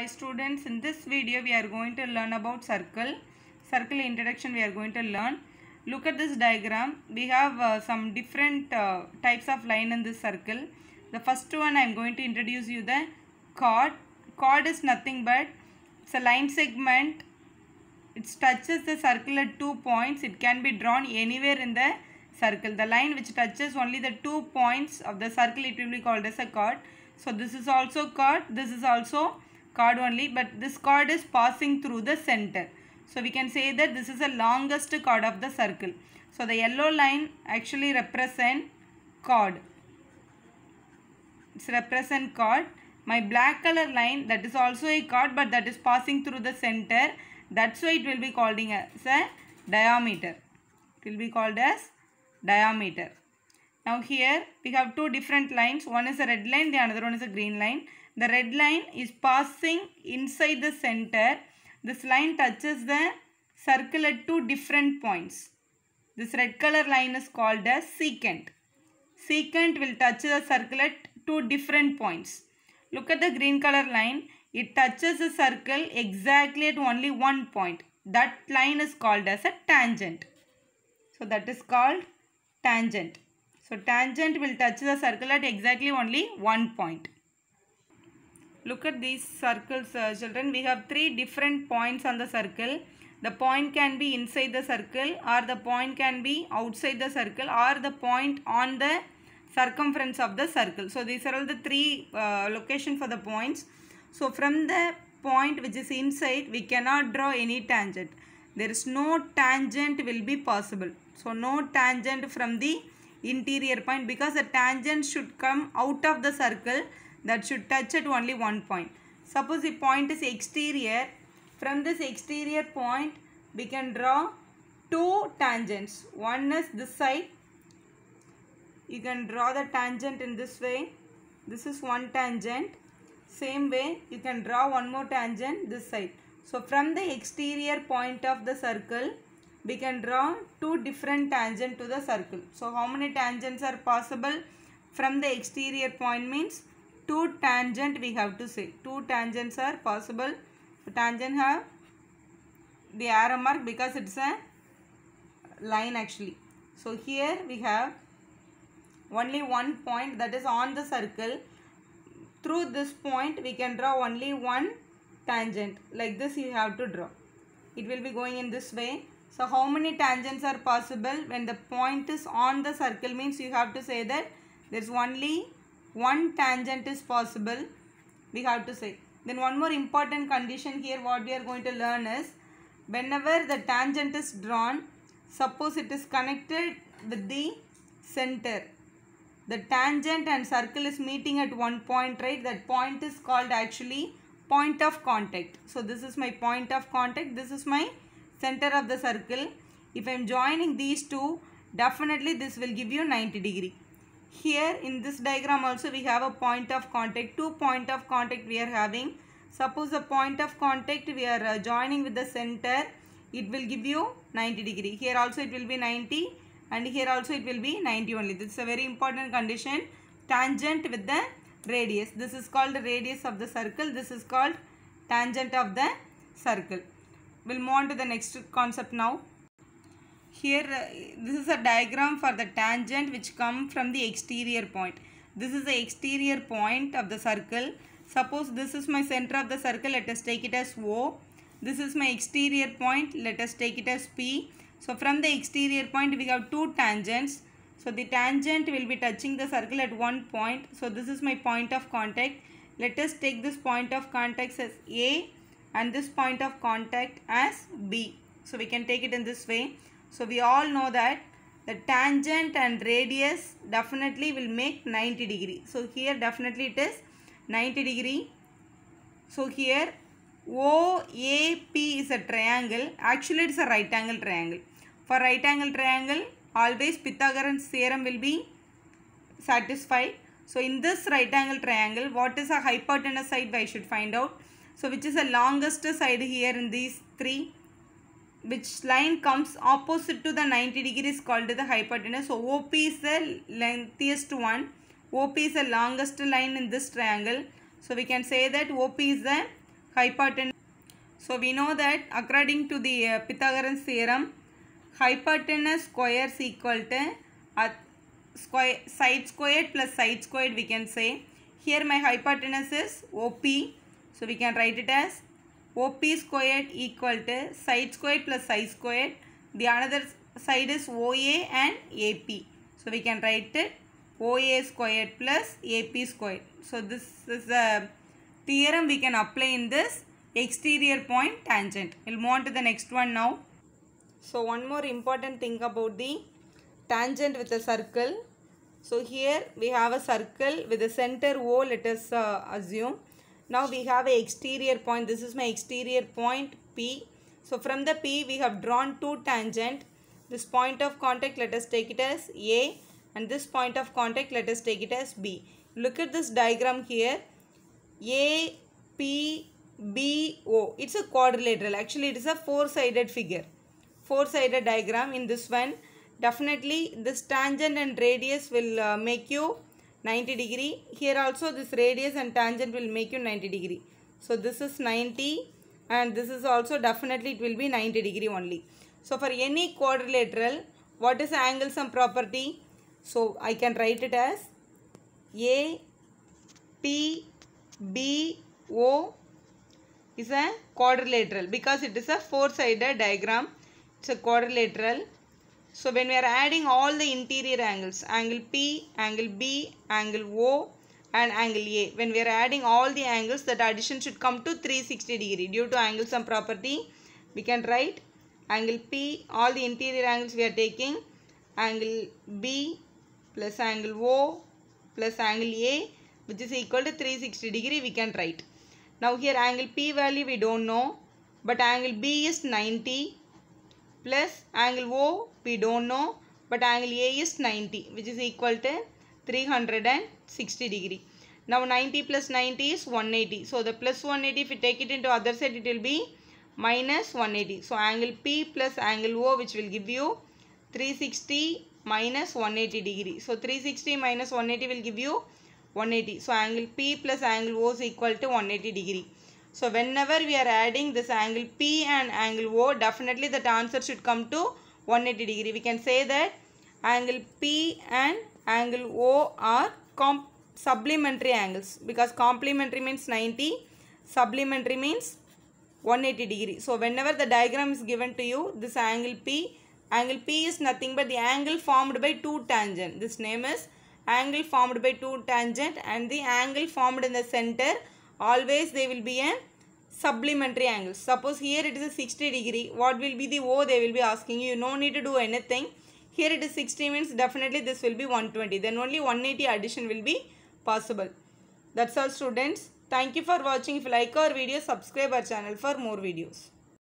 Hi students, in this video we are going to learn about circle. Circle introduction we are going to learn. Look at this diagram. We have uh, some different uh, types of line in this circle. The first one I am going to introduce you the chord. Chord is nothing but it's a line segment. It touches the circle at two points. It can be drawn anywhere in the circle. The line which touches only the two points of the circle it will be called as a chord. So this is also chord. This is also chord only but this chord is passing through the center. So we can say that this is the longest chord of the circle. So the yellow line actually represent chord. It's represent chord. My black color line that is also a chord but that is passing through the center. That's why it will be called as a diameter. It will be called as diameter. Now here we have two different lines. One is a red line, the another one is a green line. The red line is passing inside the center. This line touches the circle at two different points. This red color line is called as secant. Secant will touch the circle at two different points. Look at the green color line. It touches the circle exactly at only one point. That line is called as a tangent. So that is called tangent. So tangent will touch the circle at exactly only one point. Look at these circles uh, children. We have three different points on the circle. The point can be inside the circle or the point can be outside the circle or the point on the circumference of the circle. So these are all the three uh, location for the points. So from the point which is inside we cannot draw any tangent. There is no tangent will be possible. So no tangent from the interior point because the tangent should come out of the circle that should touch at only one point. Suppose the point is exterior. From this exterior point we can draw two tangents. One is this side. You can draw the tangent in this way. This is one tangent. Same way you can draw one more tangent this side. So from the exterior point of the circle we can draw two different tangent to the circle. So how many tangents are possible from the exterior point means two tangent we have to say. Two tangents are possible. Tangent have the arrow mark because it's a line actually. So here we have only one point that is on the circle. Through this point we can draw only one tangent. Like this you have to draw. It will be going in this way. So how many tangents are possible when the point is on the circle means you have to say that there is only one tangent is possible. We have to say. Then one more important condition here what we are going to learn is whenever the tangent is drawn suppose it is connected with the center. The tangent and circle is meeting at one point right that point is called actually point of contact. So this is my point of contact. This is my center of the circle. If I am joining these two, definitely this will give you 90 degree. Here in this diagram also we have a point of contact, two point of contact we are having. Suppose the point of contact we are uh, joining with the center, it will give you 90 degree. Here also it will be 90 and here also it will be 90 only. This is a very important condition. Tangent with the radius. This is called the radius of the circle. This is called tangent of the circle. We'll move on to the next concept now. Here uh, this is a diagram for the tangent which come from the exterior point. This is the exterior point of the circle. Suppose this is my center of the circle. Let us take it as O. This is my exterior point. Let us take it as P. So from the exterior point we have two tangents. So the tangent will be touching the circle at one point. So this is my point of contact. Let us take this point of contact as A and this point of contact as B. So we can take it in this way. So we all know that the tangent and radius definitely will make 90 degree. So here definitely it is 90 degree. So here OAP is a triangle. Actually it is a right angle triangle. For right angle triangle always Pythagoras theorem will be satisfied. So in this right angle triangle what is a hypotenuse side I should find out. So which is the longest side here in these three which line comes opposite to the 90 degrees called the hypotenuse. So OP is the lengthiest one. OP is the longest line in this triangle. So we can say that OP is the hypotenuse. So we know that according to the uh, Pythagoras theorem, hypotenuse square is equal to uh, square, side squared plus side squared we can say. Here my hypotenuse is OP. So we can write it as OP squared equal to side squared plus side squared. The another side is OA and AP. So we can write it OA squared plus AP squared. So this is a theorem we can apply in this exterior point tangent. We'll move on to the next one now. So one more important thing about the tangent with a circle. So here we have a circle with a center O let us uh, assume. Now we have a exterior point. This is my exterior point P. So from the P we have drawn two tangent. This point of contact let us take it as A and this point of contact let us take it as B. Look at this diagram here. A, P, B, O. It's a quadrilateral. Actually it is a four-sided figure. Four-sided diagram in this one. Definitely this tangent and radius will uh, make you 90 degree. Here also this radius and tangent will make you 90 degree. So this is 90 and this is also definitely it will be 90 degree only. So for any quadrilateral, what is the angle sum property? So I can write it as A, P, B, O is a quadrilateral because it is a four-sided diagram. It's a quadrilateral. So when we are adding all the interior angles, angle P, angle B, angle O and angle A. When we are adding all the angles, that addition should come to 360 degree. Due to angle sum property, we can write angle P, all the interior angles we are taking, angle B plus angle O plus angle A which is equal to 360 degree we can write. Now here angle P value we don't know but angle B is 90 plus angle O we don't know but angle A is 90 which is equal to 360 degree. Now 90 plus 90 is 180. So the plus 180 if we take it into other side it will be minus 180. So angle P plus angle O which will give you 360 minus 180 degree. So 360 minus 180 will give you 180. So angle P plus angle O is equal to 180 degree. So whenever we are adding this angle P and angle O, definitely that answer should come to 180 degree. We can say that angle P and angle O are supplementary angles because complementary means 90, supplementary means 180 degree. So whenever the diagram is given to you, this angle P, angle P is nothing but the angle formed by two tangent. This name is angle formed by two tangent and the angle formed in the center always they will be a supplementary angle. Suppose here it is a 60 degree. What will be the O they will be asking you. No need to do anything. Here it is 60 means definitely this will be 120. Then only 180 addition will be possible. That's all students. Thank you for watching. If you like our video, subscribe our channel for more videos.